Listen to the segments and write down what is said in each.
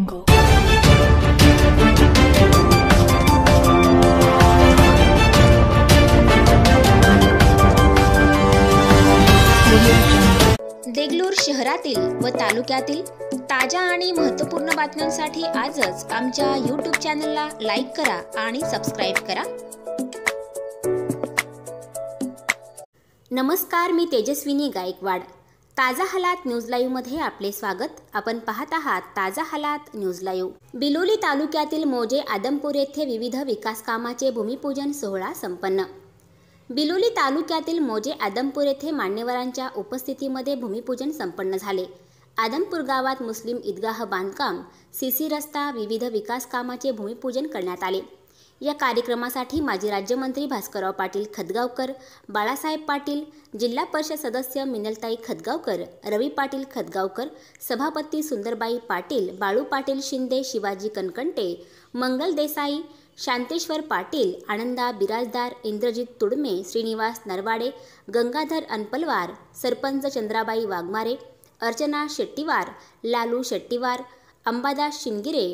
देगलूर शहरातील व तालुक्यातील ताज्या आणि महत्त्वपूर्ण बातम्यांसाठी आजच आमच्या यूट्यूब चॅनलला लाईक करा आणि सबस्क्राईब करा. नमस्कार मी तेजस्विनी गायकवाड. ताजा हालात न्यूज लाईव्हमध्ये आपले स्वागत. आपण पाहत आहात ताजा हालात न्यूज लाईव्ह. बिलोली तालुक्यातील मोजे आदमपूर येथे विविध विकास कामाचे भूमिपूजन सोहळा संपन्न. बिलोली तालुक्यातील मोजे आदमपूर येथे मान्यवरांच्या उपस्थितीमध्ये भूमिपूजन संपन्न झाले. आदमपूर गावात मुस्लिम ईदगाह बांधकाम सीसी रस्ता विविध विकास कामाचे भूमिपूजन करण्यात आले. या कार्यक्रमासाठी माजी राज्यमंत्री भास्करराव पाटील खदगावकर बाळासाहेब पाटील जिल्हा परिषद सदस्य मिनलताई खदगावकर रवी पाटील खदगावकर सभापती सुंदरबाई पाटील बाळू पाटील शिंदे शिवाजी कनकंटे मंगल देसाई शांतेश्वर पाटील आनंदा बिराजदार इंद्रजित तुडमे श्रीनिवास नरवाडे गंगाधर अनपलवार सरपंच चंद्राबाई वाघमारे अर्चना शेट्टीवार लालू शेट्टीवार अंबादास शिंगिरे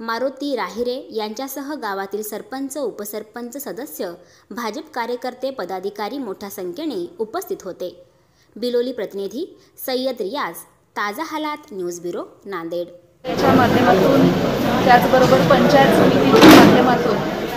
मारुती राहिरे यांच्यासह गावातील सरपंच उपसरपंच सदस्य भाजप कार्यकर्ते पदाधिकारी मोठ्या संख्येने उपस्थित होते. बिलोली प्रतिनिधी सय्यद रियाज ताजा हालात न्यूज ब्युरो नांदेड. याच्या माध्यमातून त्याचबरोबर पंचायत समितीच्या माध्यमातून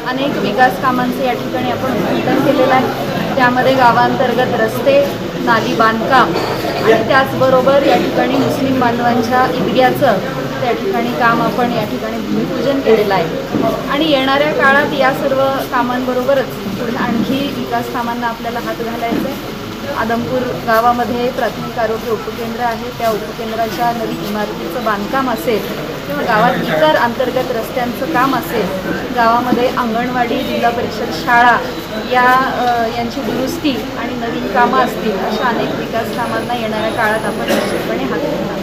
अनेक विकास कामांचे या ठिकाणी आपण उद्घाटन केलेलं आहे. त्यामध्ये गावांतर्गत रस्ते नाली बांधकाम आणि त्याचबरोबर या ठिकाणी मुस्लिम बांधवांच्या ईदग्याचं त्या ठिकाणी काम आपण या ठिकाणी भूमिपूजन केलेलं आहे. आणि येणाऱ्या काळात या सर्व कामांबरोबरच पुढे आणखी विकास कामांना आपल्याला हात घालायचा आहे. आदमपूर गावामध्ये प्राथमिक आरोग्य उपकेंद्र आहे. त्या उपकेंद्राच्या नवीन इमारतीचं बांधकाम असेल किंवा गावात इतर अंतर्गत रस्त्यांचं काम असेल गावामध्ये अंगणवाडी जिल्हा परिषद शाळा या यांची दुरुस्ती आणि नवीन कामं असतील अशा अनेक विकास कामांना येणाऱ्या काळात आपण निश्चितपणे हात घालणार